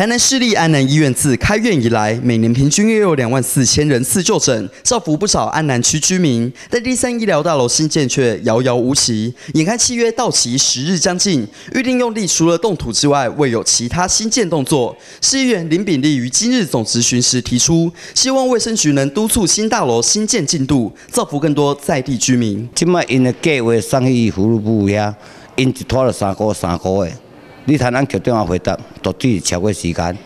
台南市立安南医院自开院以来，每年平均约有两万四千人次就诊，造福不少安南区居民。但第三医疗大楼新建却遥遥无期，眼看契约到期时日将近，预定用地除了动土之外，未有其他新建动作。市议员林炳利于今日总咨询时提出，希望卫生局能督促新大楼新建进度，造福更多在地居民。你台南局长话回答，绝对超过时间，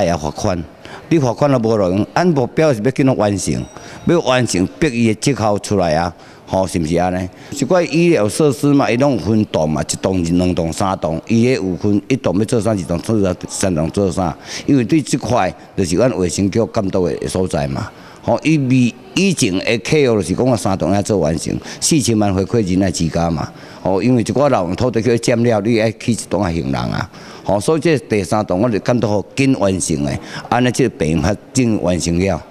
也要罚款。你罚款都无路用，按目标是要紧完成，要完成逼伊的绩效出来啊，吼，是毋是安尼？一块医疗设施嘛，伊拢有分栋嘛，一栋、两栋、三栋，伊个有分一栋要做啥，二栋做啥，三栋做啥？因为对这块就是阮卫生局监督的所在嘛。吼，伊未以前的客户就是讲，三栋要做完成，四千万回馈人来自家嘛。哦，因为一个老人土地去占了，你爱去一栋啊行人啊。哦，所以这第三栋我就监督好紧完成的，安尼这平发正完成了，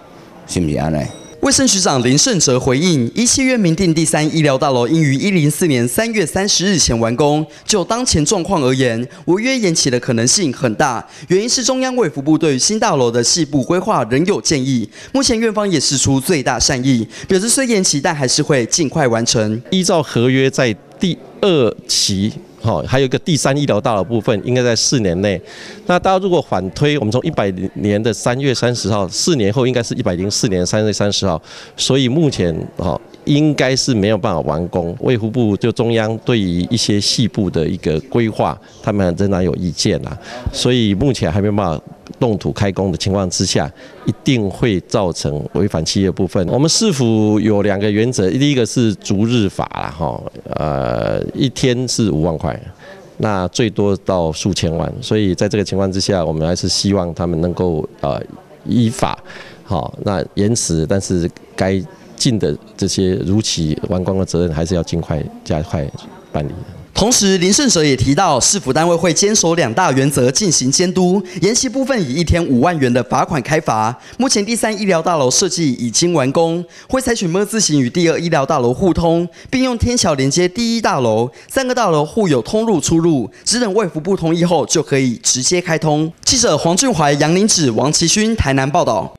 是毋是安尼？卫生局长林胜哲回应：一七月明定第三医疗大楼应于一零四年三月三十日前完工。就当前状况而言，违约延期的可能性很大。原因是中央卫福部对于新大楼的细部规划仍有建议。目前院方也释出最大善意，表示虽延期，但还是会尽快完成。依照合约，在第二期。好，还有一个第三医疗大楼部分，应该在四年内。那大家如果反推，我们从一百年的三月三十号，四年后应该是一百零四年三月三十号。所以目前，哈，应该是没有办法完工。卫福部就中央对于一些细部的一个规划，他们仍然有意见啊。所以目前还没办法。动土开工的情况之下，一定会造成违反契约部分。我们市府有两个原则，第一个是逐日法啦，哈，呃，一天是五万块，那最多到数千万。所以在这个情况之下，我们还是希望他们能够呃依法，好，那延迟，但是该尽的这些如期完工的责任，还是要尽快加快办理。同时，林胜哲也提到，市府单位会坚守两大原则进行监督，延期部分以一天五万元的罚款开罚。目前第三医疗大楼设计已经完工，会采取 “M” 字形与第二医疗大楼互通，并用天桥连接第一大楼，三个大楼互有通路出入，只等卫福部同意后就可以直接开通。记者黄俊怀、杨林子、王其勋台南报道。